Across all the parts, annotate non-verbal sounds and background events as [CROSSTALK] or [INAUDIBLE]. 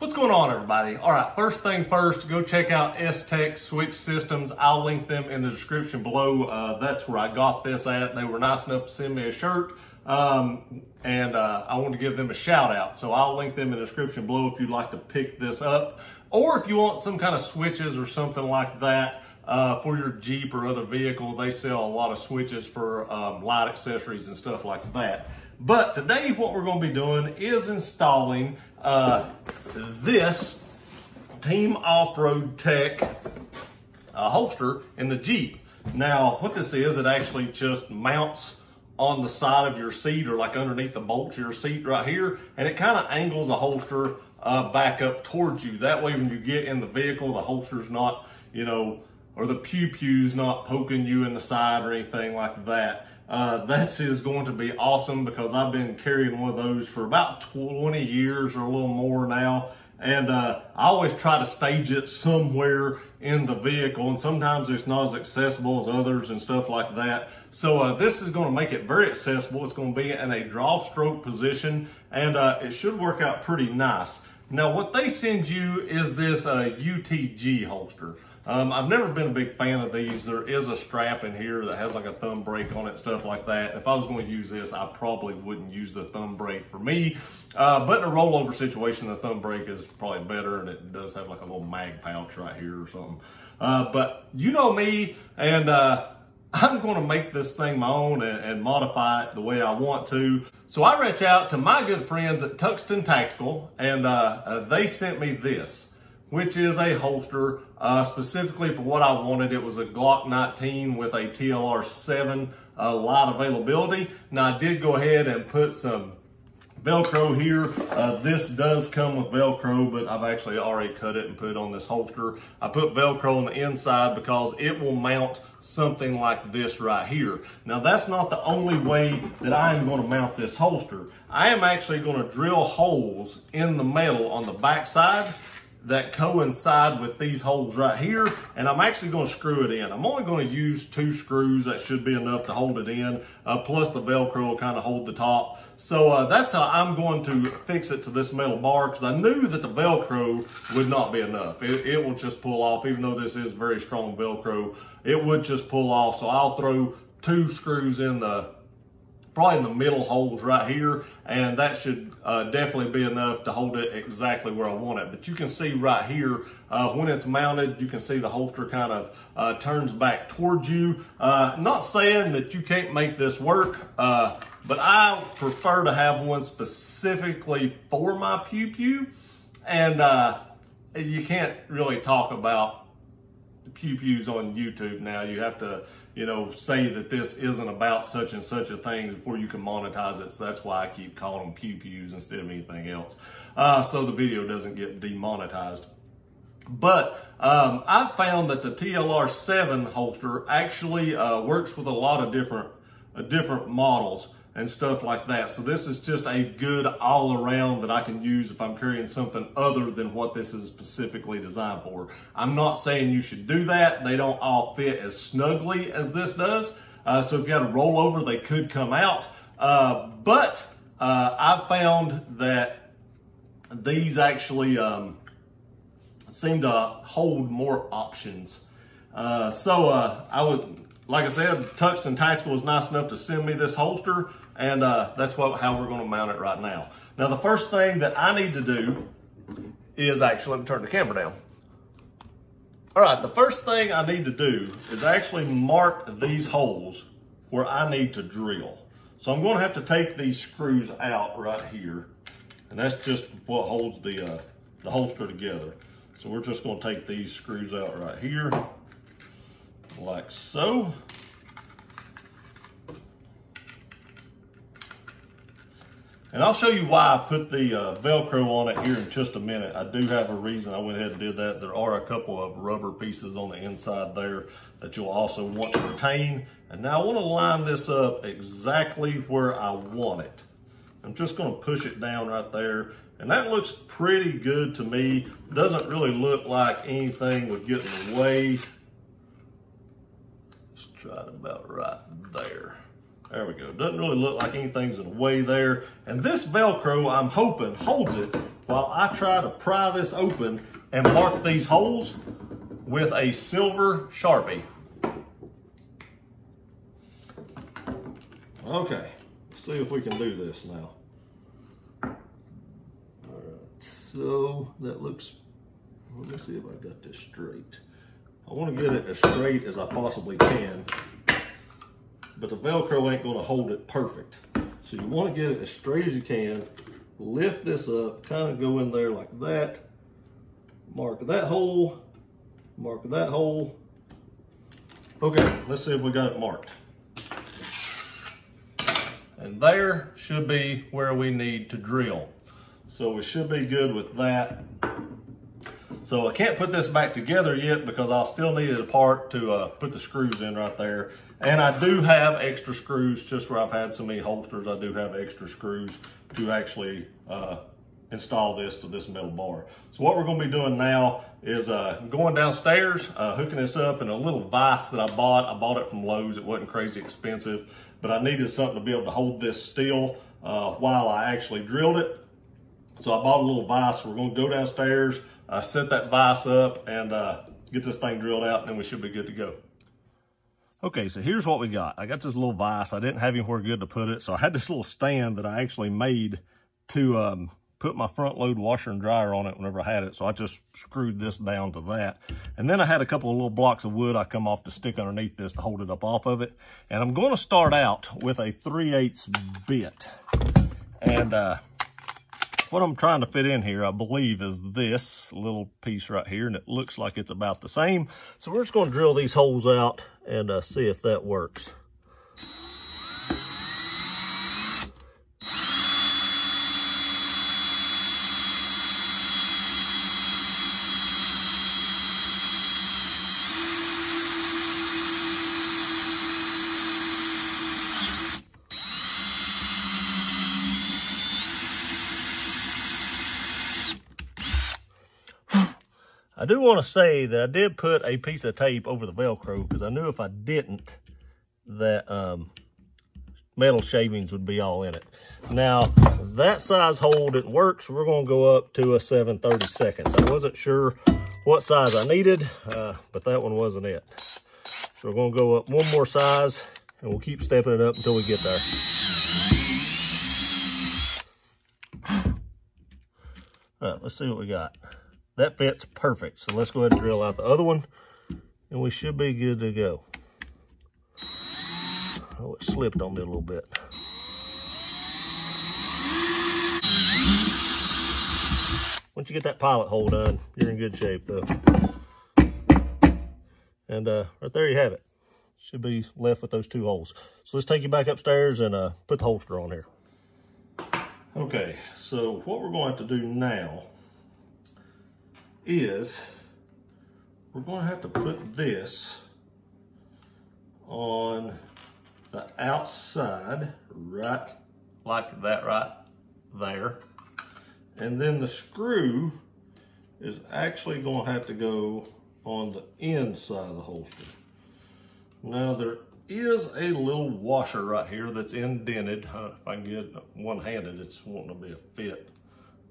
What's going on, everybody? All right, first thing first, go check out S-Tech Switch Systems. I'll link them in the description below. Uh, that's where I got this at. They were nice enough to send me a shirt, um, and uh, I want to give them a shout out. So I'll link them in the description below if you'd like to pick this up, or if you want some kind of switches or something like that. Uh, for your Jeep or other vehicle, they sell a lot of switches for um, light accessories and stuff like that. But today what we're going to be doing is installing uh, this Team Off-Road Tech uh, holster in the Jeep. Now, what this is, it actually just mounts on the side of your seat or like underneath the bolts of your seat right here, and it kind of angles the holster uh, back up towards you. That way, when you get in the vehicle, the holster's not, you know, or the pew-pew's not poking you in the side or anything like that. Uh, that is going to be awesome because I've been carrying one of those for about 20 years or a little more now. And uh, I always try to stage it somewhere in the vehicle, and sometimes it's not as accessible as others and stuff like that. So uh, this is going to make it very accessible. It's going to be in a draw stroke position, and uh, it should work out pretty nice. Now, what they send you is this UTG uh, holster. Um, I've never been a big fan of these. There is a strap in here that has like a thumb break on it, stuff like that. If I was going to use this, I probably wouldn't use the thumb break for me. Uh, but in a rollover situation, the thumb break is probably better and it does have like a little mag pouch right here or something. Uh, but you know me and uh, I'm going to make this thing my own and, and, modify it the way I want to. So I reached out to my good friends at Tuxton Tactical and uh, uh, they sent me this which is a holster uh, specifically for what I wanted. It was a Glock 19 with a TLR 7 uh, light availability. Now I did go ahead and put some Velcro here. Uh, this does come with Velcro, but I've actually already cut it and put it on this holster. I put Velcro on the inside because it will mount something like this right here. Now that's not the only way that I am going to mount this holster. I am actually going to drill holes in the metal on the back side that coincide with these holes right here and I'm actually going to screw it in. I'm only going to use two screws that should be enough to hold it in uh, plus the velcro will kind of hold the top. So uh, that's how I'm going to fix it to this metal bar because I knew that the velcro would not be enough. It, it will just pull off even though this is very strong velcro it would just pull off so I'll throw two screws in the probably in the middle holes right here and that should uh, definitely be enough to hold it exactly where I want it. But you can see right here uh, when it's mounted you can see the holster kind of uh, turns back towards you. Uh, not saying that you can't make this work uh, but I prefer to have one specifically for my pew pew and uh, you can't really talk about pew pews on YouTube now. You have to, you know, say that this isn't about such and such a thing before you can monetize it. So that's why I keep calling them pew pews instead of anything else. Uh, so the video doesn't get demonetized. But um, I found that the TLR7 holster actually uh, works with a lot of different, uh, different models and stuff like that. So this is just a good all around that I can use if I'm carrying something other than what this is specifically designed for. I'm not saying you should do that. They don't all fit as snugly as this does. Uh, so if you had a rollover, they could come out. Uh, but uh, I found that these actually um, seem to hold more options. Uh, so uh, I would, like I said, Tuxton Tactical was nice enough to send me this holster. And uh, that's what, how we're going to mount it right now. Now, the first thing that I need to do is actually, let me turn the camera down. All right, the first thing I need to do is actually mark these holes where I need to drill. So I'm going to have to take these screws out right here. And that's just what holds the, uh, the holster together. So we're just going to take these screws out right here, like so. And I'll show you why I put the uh, Velcro on it here in just a minute. I do have a reason I went ahead and did that. There are a couple of rubber pieces on the inside there that you'll also want to retain. And now I want to line this up exactly where I want it. I'm just going to push it down right there. And that looks pretty good to me. Doesn't really look like anything would get in the way. Let's try it about right there. There we go. Doesn't really look like anything's in the way there. And this Velcro, I'm hoping, holds it while I try to pry this open and mark these holes with a silver Sharpie. Okay, let's see if we can do this now. All right, so that looks, let me see if I got this straight. I want to get it as straight as I possibly can, but the Velcro ain't gonna hold it perfect. So you wanna get it as straight as you can, lift this up, kind of go in there like that, mark that hole, mark that hole. Okay, let's see if we got it marked. And there should be where we need to drill. So we should be good with that. So I can't put this back together yet because I'll still need it apart to uh, put the screws in right there. And I do have extra screws just where I've had so many holsters. I do have extra screws to actually uh, install this to this metal bar. So what we're gonna be doing now is uh, going downstairs, uh, hooking this up in a little vise that I bought. I bought it from Lowe's. It wasn't crazy expensive but I needed something to be able to hold this still uh, while I actually drilled it. So I bought a little vise. We're gonna go downstairs, uh, set that vise up and uh, get this thing drilled out and then we should be good to go. Okay, so here's what we got. I got this little vise. I didn't have anywhere good to put it. So I had this little stand that I actually made to um, put my front load washer and dryer on it whenever I had it. So I just screwed this down to that. And then I had a couple of little blocks of wood I come off to stick underneath this to hold it up off of it. And I'm going to start out with a 3 8 bit. And uh, what I'm trying to fit in here, I believe, is this little piece right here. And it looks like it's about the same. So we're just going to drill these holes out and uh, see if that works. I do want to say that I did put a piece of tape over the Velcro because I knew if I didn't, that um, metal shavings would be all in it. Now, that size hole didn't work, so we're going to go up to a 730 seconds. I wasn't sure what size I needed, uh, but that one wasn't it. So we're going to go up one more size, and we'll keep stepping it up until we get there. All right, let's see what we got. That fits perfect. So let's go ahead and drill out the other one and we should be good to go. Oh, it slipped on me a little bit. Once you get that pilot hole done, you're in good shape though. And uh, right there you have it. Should be left with those two holes. So let's take you back upstairs and uh, put the holster on here. Okay, so what we're going to, to do now is we're going to have to put this on the outside, right like that right there. And then the screw is actually going to have to go on the inside of the holster. Now there is a little washer right here that's indented. Uh, if I can get one-handed, it's wanting to be a fit.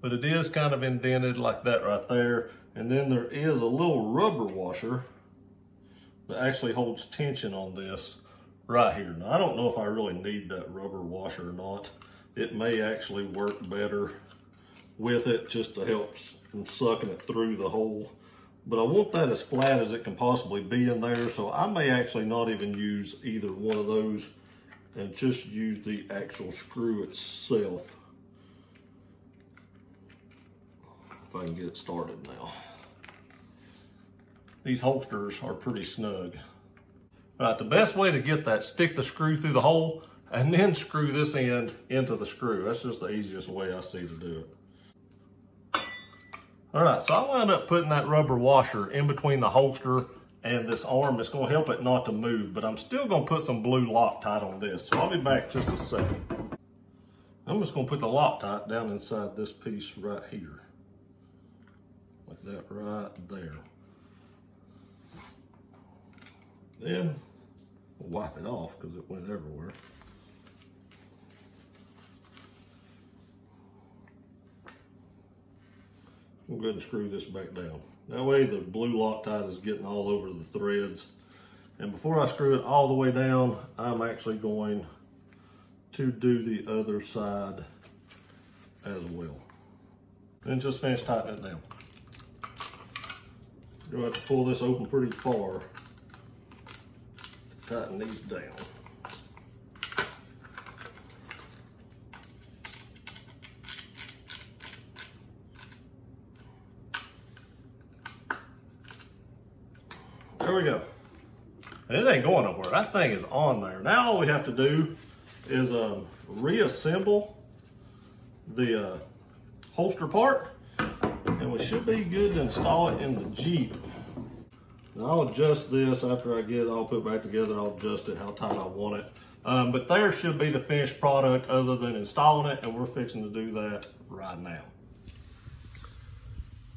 But it is kind of indented like that right there. And then there is a little rubber washer that actually holds tension on this right here. Now, I don't know if I really need that rubber washer or not. It may actually work better with it just to help from sucking it through the hole. But I want that as flat as it can possibly be in there. So I may actually not even use either one of those and just use the actual screw itself. if I can get it started now. These holsters are pretty snug. All right, the best way to get that, stick the screw through the hole and [LAUGHS] then screw this end into the screw. That's just the easiest way I see to do it. All right, so I wound up putting that rubber washer in between the holster and this arm. It's gonna help it not to move, but I'm still gonna put some blue Loctite on this. So I'll be back just a second. I'm just gonna put the Loctite down inside this piece right here that right there. Then we'll wipe it off because it went everywhere. I'm going to screw this back down. That way the blue Loctite is getting all over the threads. And before I screw it all the way down, I'm actually going to do the other side as well. And just finish tightening it down. You'll have to pull this open pretty far to tighten these down. There we go. And it ain't going nowhere. That thing is on there. Now all we have to do is um, reassemble the uh, holster part and we should be good to install it in the Jeep. I'll adjust this after I get it all put back together. I'll adjust it how tight I want it. Um, but there should be the finished product other than installing it and we're fixing to do that right now.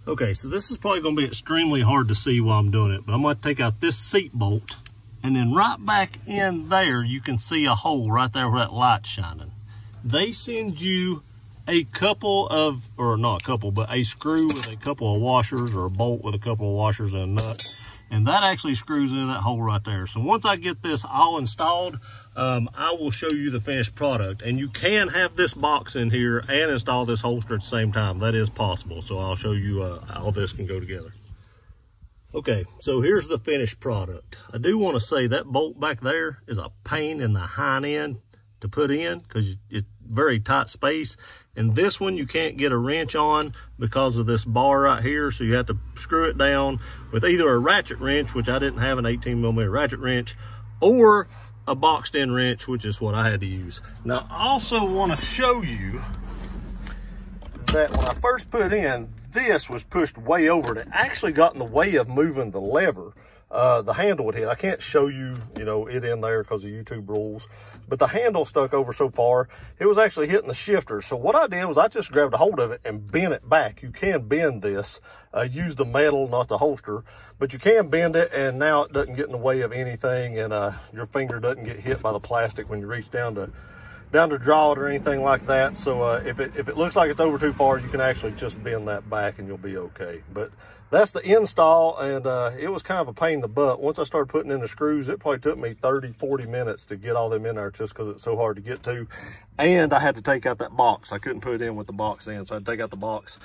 Okay, so this is probably gonna be extremely hard to see while I'm doing it, but I'm gonna take out this seat bolt and then right back in there, you can see a hole right there where that light's shining. They send you a couple of, or not a couple, but a screw with a couple of washers or a bolt with a couple of washers and a nut. And that actually screws into that hole right there. So once I get this all installed, um, I will show you the finished product. And you can have this box in here and install this holster at the same time. That is possible. So I'll show you uh, how this can go together. Okay, so here's the finished product. I do want to say that bolt back there is a pain in the hind end to put in because it's very tight space. And this one you can't get a wrench on because of this bar right here. So you have to screw it down with either a ratchet wrench, which I didn't have an 18 millimeter ratchet wrench, or a boxed in wrench, which is what I had to use. Now, I also want to show you that when I first put in, this was pushed way over and it actually got in the way of moving the lever uh, the handle would hit. I can't show you, you know, it in there because of YouTube rules, but the handle stuck over so far, it was actually hitting the shifter. So what I did was I just grabbed a hold of it and bent it back. You can bend this, uh, use the metal, not the holster, but you can bend it and now it doesn't get in the way of anything and uh, your finger doesn't get hit by the plastic when you reach down to down to draw it or anything like that. So uh, if, it, if it looks like it's over too far, you can actually just bend that back and you'll be okay. But that's the install and uh, it was kind of a pain in the butt. Once I started putting in the screws, it probably took me 30, 40 minutes to get all them in there just because it's so hard to get to. And I had to take out that box. I couldn't put it in with the box in, so I had to take out the box,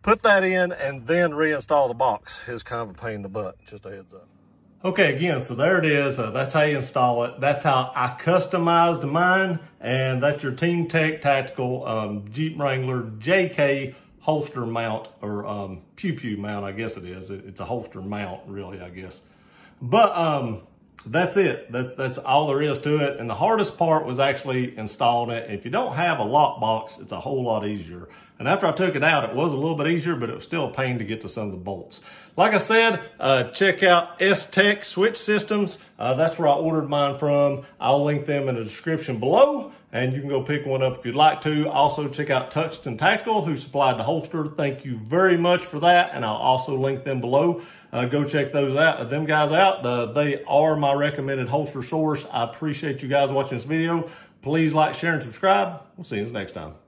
put that in, and then reinstall the box. It's kind of a pain in the butt, just a heads up. Okay, again, so there it is. Uh, that's how you install it. That's how I customized mine. And that's your Team Tech Tactical um, Jeep Wrangler JK holster mount or um, pew pew mount, I guess it is. It, it's a holster mount, really, I guess. But um, that's it. That, that's all there is to it. And the hardest part was actually installing it. If you don't have a lock box, it's a whole lot easier. And after I took it out, it was a little bit easier, but it was still a pain to get to some of the bolts. Like I said, uh, check out S-Tech Switch Systems. Uh, that's where I ordered mine from. I'll link them in the description below and you can go pick one up if you'd like to. Also check out Tuxton Tactical who supplied the holster. Thank you very much for that. And I'll also link them below. Uh, go check those out, them guys out. The, they are my recommended holster source. I appreciate you guys watching this video. Please like, share, and subscribe. We'll see you next time.